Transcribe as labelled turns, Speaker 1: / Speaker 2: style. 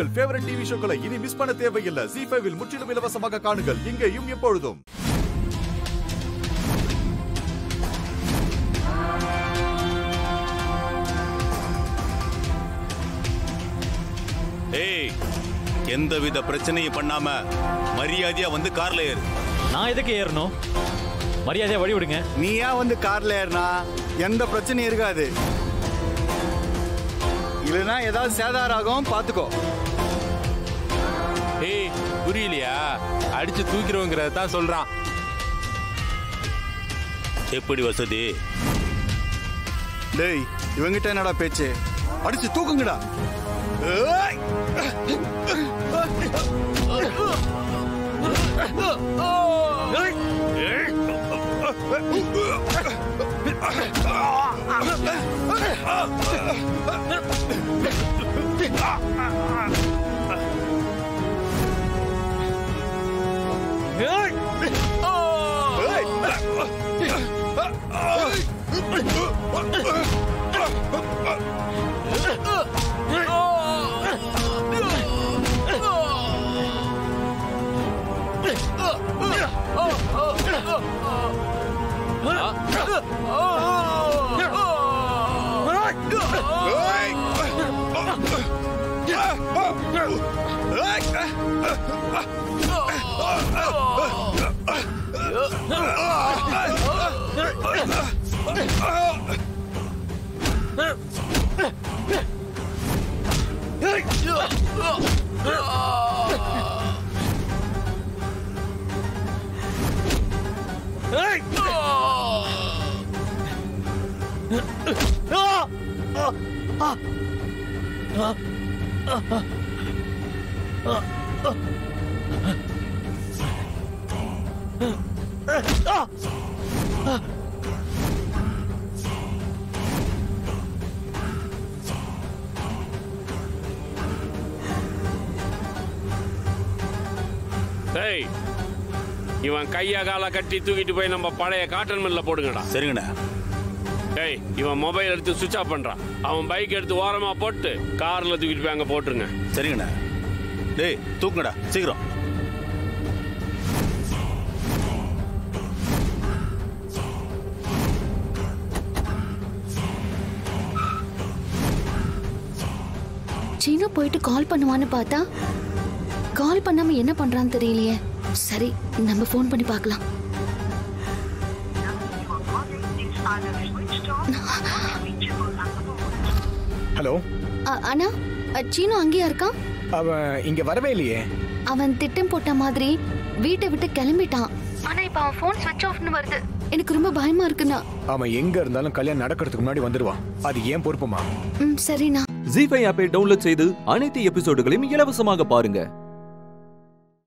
Speaker 1: உங்கள் favourite TV ஷோக்களை இனி miss பண்ண தேவையில்லை. ஜி ஃபைவில் முற்றிலும் இலவசமாக காணுங்கள். இங்கேயும் எப்பொழுதும்.
Speaker 2: ஏய் எந்தவித பிரச்சனையும் பண்ணாம மரியாதையா வந்து கார்ல ஏறு.
Speaker 3: நான் எதுக்கு ஏறணும்? மரியாதையா வழி விடுங்க.
Speaker 4: நீ ஏன் வந்து கார்ல ஏறினா எந்த பிரச்சனையும் இருக்காது. இல்லைன்னா ஏதாவது சேதாரம் ஆகும் பார்த்துக்கோ
Speaker 5: அடிச்சு தூக்கிறோங்கிறத தான் சொல்றான்.
Speaker 2: எப்படி வசதி?
Speaker 4: டேய் இவங்கிட்ட என்னடா பேச்சு? அடிச்சு தூக்குங்கடா. 어? Ah! ஏய்!
Speaker 6: டேய் இவன் கைய கால கட்டி தூக்கிட்டு போய் நம்ம பழைய காட்டன் மில்ல போடுங்கடா.
Speaker 2: சரிங்கண்ணா.
Speaker 6: டேய் இவன் மொபைல் எடுத்து சுவிட்ச் ஆஃப் பண்றான். அவன் பைக் எடுத்து ஓரமா போட்டு கார்ல தூக்கிட்டு போய் அங்க போட்டுருங்க.
Speaker 2: சரிங்கண்ணா. டேய் தூக்குங்கடா சீக்கிரம்.
Speaker 7: சீனா போயிட்டு கால் பண்ணுவான்னு பார்த்தா கால் பண்ணாம என்ன பண்றான்னு தெரியலையே. சரி நம்ம ஃபோன் பண்ணி பார்க்கலாம்.
Speaker 8: ஹலோ
Speaker 7: அ- அண்ணா அ, சீனு அங்கேயா இருக்கான்
Speaker 8: அவன் இங்க வரவே இல்லையே.
Speaker 7: அவன் திட்டம் போட்ட மாதிரி வீட்டை விட்டு கிளம்பிட்டான். ஆனா இப்ப அவன் ஃபோன் ஸ்விட்ச் ஆஃப்னு வருது. எனக்கு ரொம்ப பயமா இருக்குண்ணா.
Speaker 8: அவன் எங்க இருந்தாலும் கல்யாணம் நடக்கிறதுக்கு முன்னாடி வந்துடுவான் அது ஏன் பொறுப்புமா?
Speaker 7: ம் சரிண்ணா.
Speaker 9: ஜி ஃபைவ் ஆப்பை டவுன்லோட் செய்து அனைத்து எபிசோடுகளையும் இலவசமாக பாருங்க.